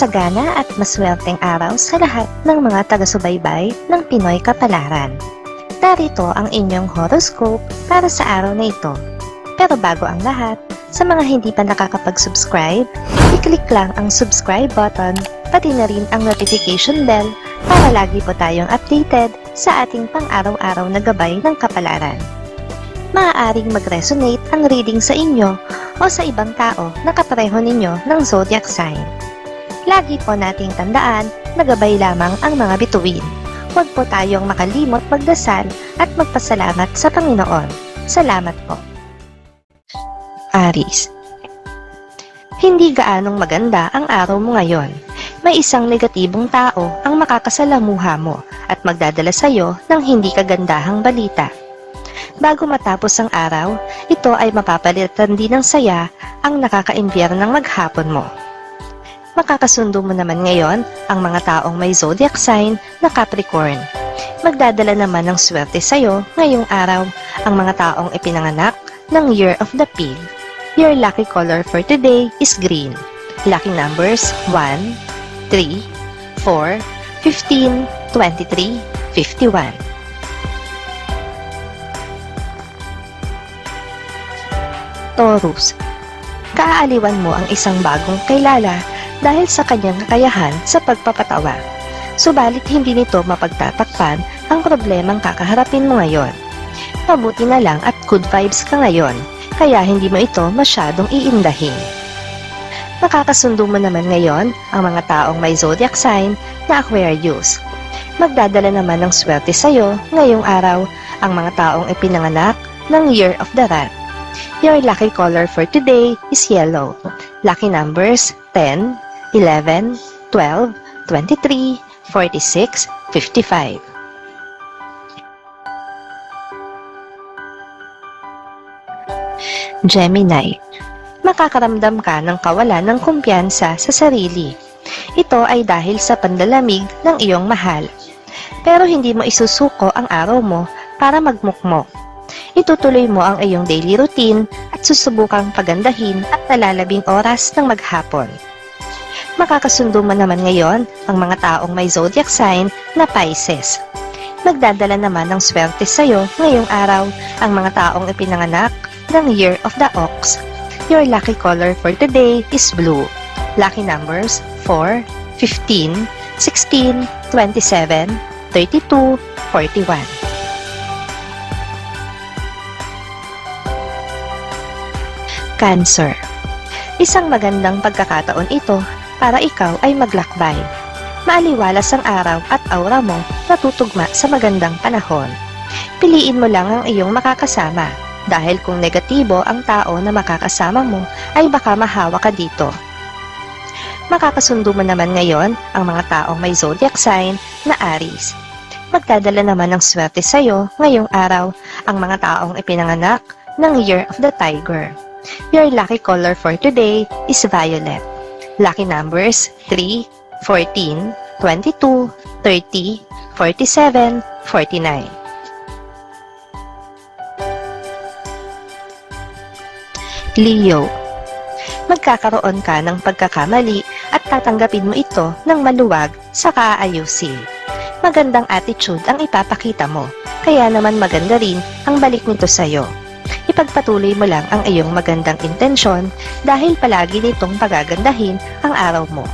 Masagana at maswerteng araw sa lahat ng mga taga-subaybay ng Pinoy Kapalaran. Narito ang inyong horoscope para sa araw na ito. Pero bago ang lahat, sa mga hindi pa nakakapag-subscribe, i-click lang ang subscribe button, pati na rin ang notification bell para lagi po tayong updated sa ating pang-araw-araw na gabay ng kapalaran. Maaaring mag-resonate ang reading sa inyo o sa ibang tao na kapareho ninyo ng zodiac sign. Lagi po nating tandaan na gabay lamang ang mga bituin. Huwag po tayong makalimot magdasal at magpasalamat sa Panginoon. Salamat po. Aris Hindi gaanong maganda ang araw mo ngayon. May isang negatibong tao ang makakasalamuha mo at magdadala sa iyo ng hindi kagandahang balita. Bago matapos ang araw, ito ay mapapalitan din ng saya ang nakaka-imbyar ng maghapon mo. Makakasundo mo naman ngayon ang mga taong may zodiac sign na Capricorn. Magdadala naman ng swerte sa iyo ngayong araw ang mga taong ipinanganak ng Year of the Pig. Your lucky color for today is green. Lucky numbers 1, 3, 4, 15, 23, 51. Taurus Kaaaliwan mo ang isang bagong kailala dahil sa kanyang kakayahan sa pagpapatawa. Subalit hindi nito mapagtatakpan ang problemang kakaharapin mo ngayon. Mabuti na lang at good vibes ka ngayon, kaya hindi mo ito masyadong iindahin. Makakasundo mo naman ngayon ang mga taong may zodiac sign na Aquarius. Magdadala naman ng swerte sa iyo ngayong araw ang mga taong ipinanganak ng Year of the Rat. Your lucky color for today is yellow. Lucky numbers 10, 11, 12, 23, 46, 55. Gemini Makakaramdam ka ng kawalan ng kumpiyansa sa sarili. Ito ay dahil sa pandalamig ng iyong mahal. Pero hindi mo isusuko ang araw mo para magmukmok. Itutuloy mo ang iyong daily routine at susubukang pagandahin at nalalabing oras ng maghapon. Makakasundo mo naman ngayon ang mga taong may zodiac sign na Pisces. Magdadala naman ng swerte sa iyo ngayong araw ang mga taong ipinanganak ng Year of the Ox. Your lucky color for today is blue. Lucky numbers 4, 15, 16, 27, 32, 41. Cancer Isang magandang pagkakataon ito para ikaw ay maglakbay. Maaliwalas ang araw at aura mo na tutugma sa magandang panahon. Piliin mo lang ang iyong makakasama dahil kung negatibo ang tao na makakasama mo ay baka mahawa ka dito. Makakasundo mo naman ngayon ang mga taong may zodiac sign na Aries. Magdadala naman ng swerte sa iyo ngayong araw ang mga taong ipinanganak ng Year of the Tiger. Your lucky color for today is violet. Lucky numbers 3, 14, 22, 30, 47, 49. Leo Magkakaroon ka ng pagkakamali at tatanggapin mo ito ng maluwag sa kaayusin. Magandang attitude ang ipapakita mo, kaya naman maganda rin ang balik nito sa'yo ipagpatuloy mo lang ang iyong magandang intensyon dahil palagi nitong pagagandahin ang araw mo.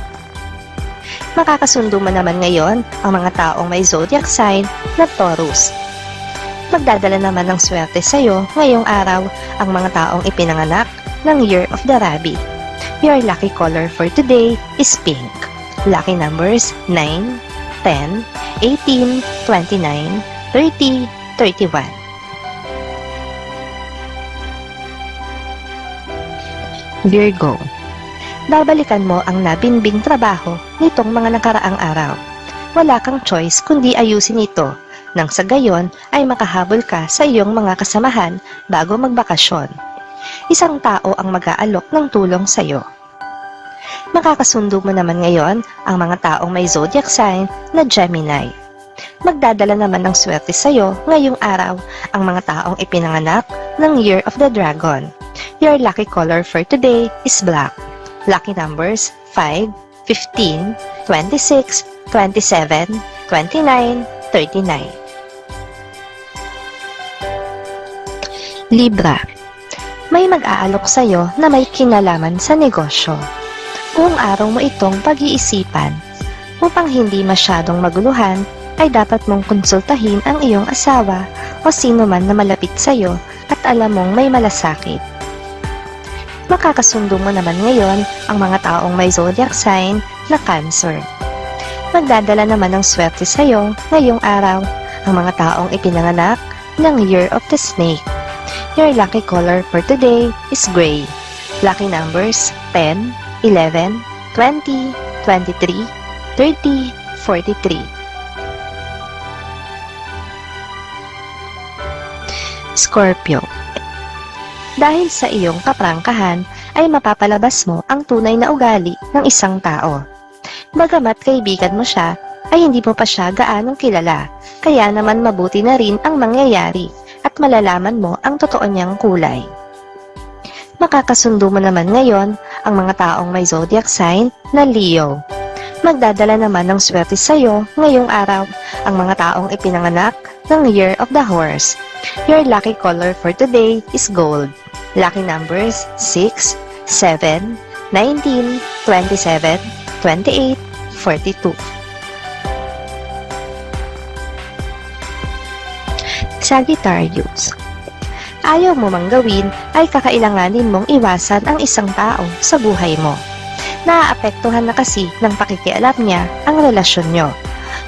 Makakasundo mo naman ngayon ang mga taong may zodiac sign na Taurus. Magdadala naman ng swerte sa iyo ngayong araw ang mga taong ipinanganak ng Year of the Rabbit. Your lucky color for today is pink. Lucky numbers 9, 10, 18, 29, 30, 31. Virgo. Babalikan mo ang nabinbing trabaho nitong mga nakaraang araw. Wala kang choice kundi ayusin ito nang sa gayon ay makahabol ka sa iyong mga kasamahan bago magbakasyon. Isang tao ang mag-aalok ng tulong sa iyo. Makakasundo mo naman ngayon ang mga taong may zodiac sign na Gemini. Magdadala naman ng swerte sa iyo ngayong araw ang mga taong ipinanganak ng Year of the Dragon. Your lucky color for today is black. Lucky numbers 5, 15, 26, 27, 29, 39. Libra May mag-aalok sa'yo na may kinalaman sa negosyo. Buong araw mo itong pag-iisipan. Upang hindi masyadong maguluhan, ay dapat mong konsultahin ang iyong asawa o sino man na malapit sa'yo at alam mong may malasakit. Makakasundo mo naman ngayon ang mga taong may zodiac sign na Cancer. Magdadala naman ng swerte sa iyo ngayong araw ang mga taong ipinanganak ng Year of the Snake. Your lucky color for today is gray. Lucky numbers 10, 11, 20, 23, 30, 43. Scorpio Dahil sa iyong kaprangkahan, ay mapapalabas mo ang tunay na ugali ng isang tao. Bagamat kaibigan mo siya, ay hindi mo pa siya gaanong kilala, kaya naman mabuti na rin ang mangyayari at malalaman mo ang totoo niyang kulay. Makakasundo mo naman ngayon ang mga taong may zodiac sign na Leo. Magdadala naman ng swerte sa iyo ngayong araw ang mga taong ipinanganak ng Year of the Horse. Your lucky color for today is gold. Lucky numbers 6, 7, 19, 27, 28, 42. Sagittarius Ayaw mo mang gawin ay kakailanganin mong iwasan ang isang tao sa buhay mo. Naaapektuhan na kasi ng pakikialam niya ang relasyon nyo.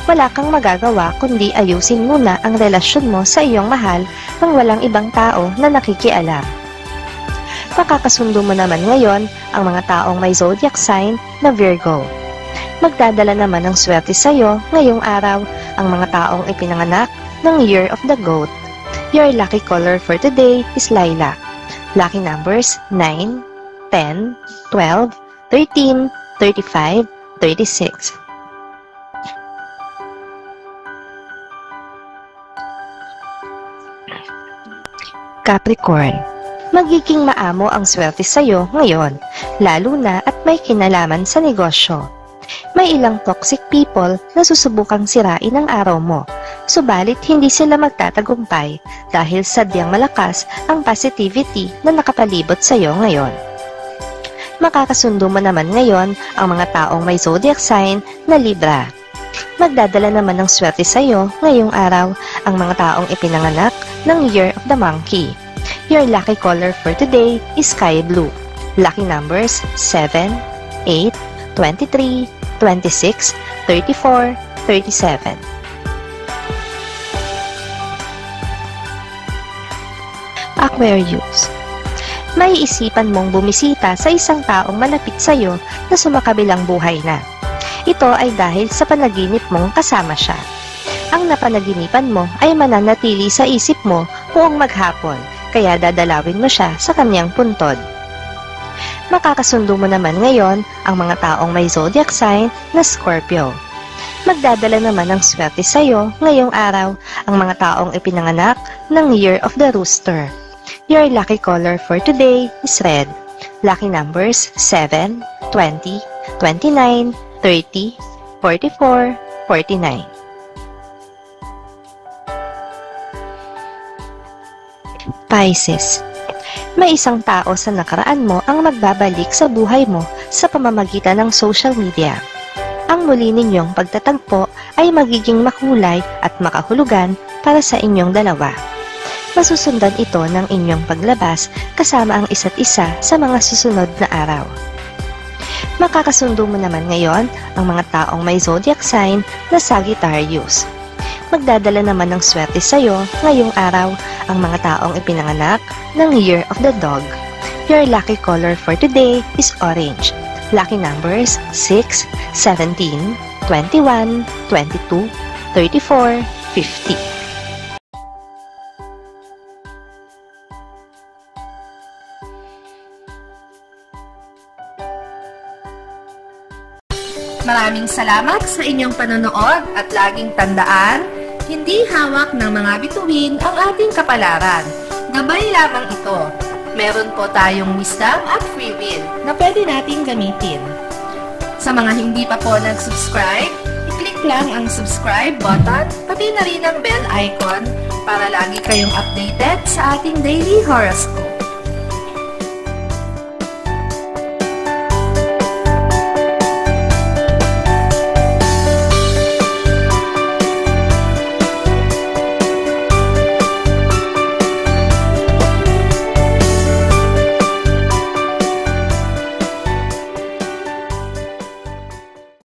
Wala kang magagawa kundi ayusin muna ang relasyon mo sa iyong mahal nang walang ibang tao na nakikialam makakasundo mo naman ngayon ang mga taong may zodiac sign na Virgo. Magdadala naman ng swerte sa iyo ngayong araw ang mga taong ipinanganak ng Year of the Goat. Your lucky color for today is lilac. Lucky numbers 9, 10, 12, 13, 35, 36. Capricorn magiging maamo ang swerte sa iyo ngayon, lalo na at may kinalaman sa negosyo. May ilang toxic people na susubukang sirain ang araw mo, subalit hindi sila magtatagumpay dahil sadyang malakas ang positivity na nakapalibot sa iyo ngayon. Makakasundo mo naman ngayon ang mga taong may zodiac sign na Libra. Magdadala naman ng swerte sa iyo ngayong araw ang mga taong ipinanganak ng Year of the Monkey Your lucky color for today is sky blue. Lucky numbers 7, 8, 23, 26, 34, 37. Aquarius May isipan mong bumisita sa isang taong malapit sa iyo na sumakabilang buhay na. Ito ay dahil sa panaginip mong kasama siya. Ang napanaginipan mo ay mananatili sa isip mo buong maghapon kaya dadalawin mo siya sa kanyang puntod. Makakasundo mo naman ngayon ang mga taong may zodiac sign na Scorpio. Magdadala naman ng swerte sa iyo ngayong araw ang mga taong ipinanganak ng Year of the Rooster. Your lucky color for today is red. Lucky numbers 7, 20, 29, 30, 44, 49. Pisces May isang tao sa nakaraan mo ang magbabalik sa buhay mo sa pamamagitan ng social media. Ang muli ninyong pagtatagpo ay magiging makulay at makahulugan para sa inyong dalawa. Masusundan ito ng inyong paglabas kasama ang isa't isa sa mga susunod na araw. Makakasundo mo naman ngayon ang mga taong may zodiac sign na Sagittarius magdadala naman ng swerte sa iyo ngayong araw ang mga taong ipinanganak ng Year of the Dog. Your lucky color for today is orange. Lucky numbers 6, 17, 21, 22, 34, 50. Maraming salamat sa inyong panonood at laging tandaan hindi hawak ng mga bituin ang ating kapalaran. Gabay lamang ito. Meron po tayong wisdom at free will na pwede nating gamitin. Sa mga hindi pa po nag-subscribe, i-click lang ang subscribe button, pati na rin ang bell icon para lagi kayong updated sa ating daily horoscope.